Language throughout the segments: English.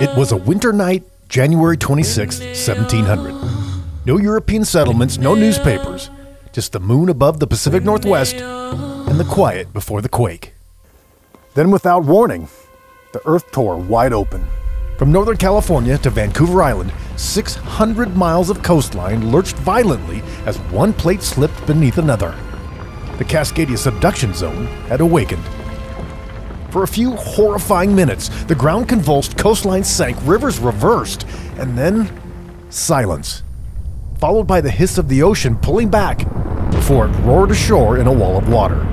It was a winter night, January 26, 1700. No European settlements, no newspapers, just the moon above the Pacific Northwest and the quiet before the quake. Then, without warning, the earth tore wide open. From Northern California to Vancouver Island, 600 miles of coastline lurched violently as one plate slipped beneath another. The Cascadia subduction zone had awakened. For a few horrifying minutes, the ground convulsed, coastline sank, rivers reversed, and then silence, followed by the hiss of the ocean pulling back before it roared ashore in a wall of water.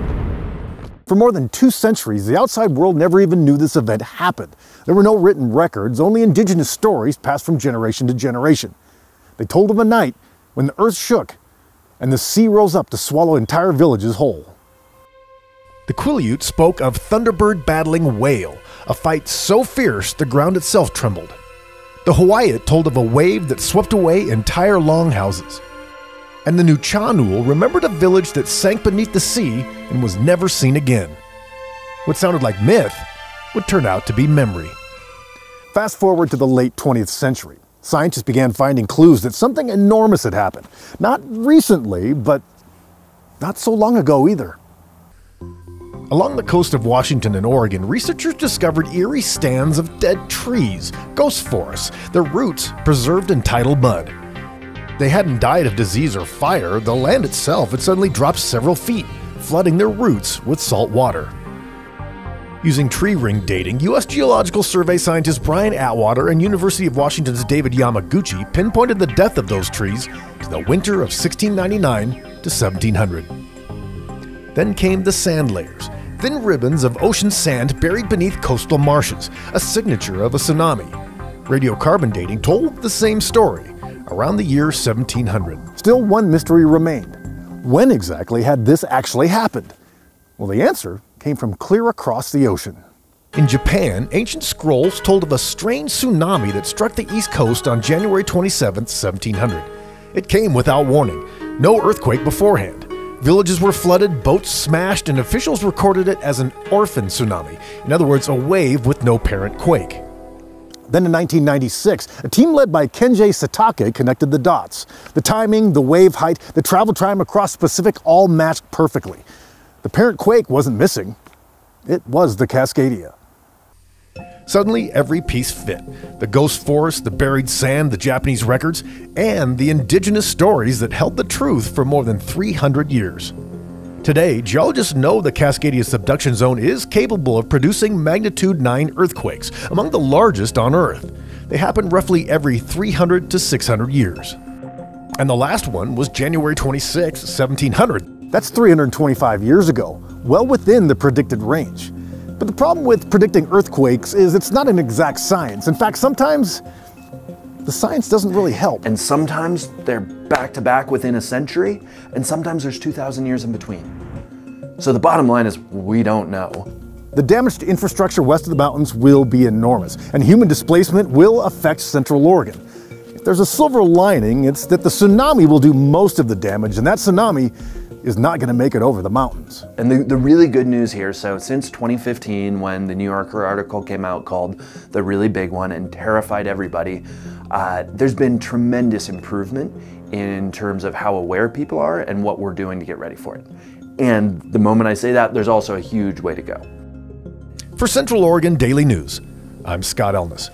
For more than two centuries, the outside world never even knew this event happened. There were no written records, only indigenous stories passed from generation to generation. They told of a night when the earth shook and the sea rose up to swallow entire villages whole. The Quileute spoke of Thunderbird battling whale, a fight so fierce the ground itself trembled. The Huu-ay-aht told of a wave that swept away entire longhouses. And the Nuu-chah-nulth remembered a village that sank beneath the sea and was never seen again. What sounded like myth would turn out to be memory. Fast forward to the late 20th century. Scientists began finding clues that something enormous had happened. Not recently, but not so long ago either. Along the coast of Washington and Oregon, researchers discovered eerie stands of dead trees, ghost forests, their roots preserved in tidal mud. They hadn't died of disease or fire, the land itself had suddenly dropped several feet, flooding their roots with salt water. Using tree ring dating, U.S. Geological Survey scientist Brian Atwater and University of Washington's David Yamaguchi pinpointed the death of those trees to the winter of 1699 to 1700. Then came the sand layers, thin ribbons of ocean sand buried beneath coastal marshes, a signature of a tsunami. Radiocarbon dating told the same story around the year 1700. Still, one mystery remained. When exactly had this actually happened? Well, the answer came from clear across the ocean. In Japan, ancient scrolls told of a strange tsunami that struck the east coast on January 27, 1700. It came without warning, no earthquake beforehand. Villages were flooded, boats smashed, and officials recorded it as an orphan tsunami. In other words, a wave with no parent quake. Then in 1996, a team led by Kenji Satake connected the dots. The timing, the wave height, the travel time across the Pacific all matched perfectly. The parent quake wasn't missing. It was the Cascadia. Suddenly, every piece fit the ghost forest, the buried sand, the Japanese records, and the indigenous stories that held the truth for more than 300 years. Today, geologists know the Cascadia subduction zone is capable of producing magnitude 9 earthquakes, among the largest on Earth. They happen roughly every 300 to 600 years. And the last one was January 26, 1700. That's 325 years ago, well within the predicted range. But the problem with predicting earthquakes is it's not an exact science. In fact, sometimes the science doesn't really help. And sometimes they're back to back within a century, and sometimes there's 2,000 years in between. So the bottom line is we don't know. The damage to infrastructure west of the mountains will be enormous, and human displacement will affect Central Oregon. If there's a silver lining, it's that the tsunami will do most of the damage, and that tsunami is not going to make it over the mountains. And the, the really good news here, so since 2015, when the New Yorker article came out called The Really Big One and terrified everybody, uh, there's been tremendous improvement in terms of how aware people are and what we're doing to get ready for it. And the moment I say that, there's also a huge way to go. For Central Oregon Daily News, I'm Scott Elness.